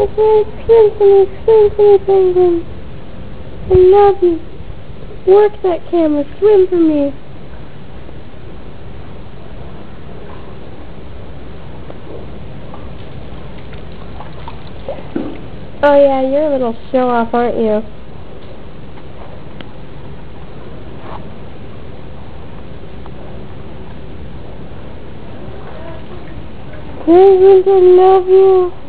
Okay, swim for me, swim for me, penguin. I love you. Work that camera, swim for me. Oh yeah, you're a little show off, aren't you? Penguins, I love you.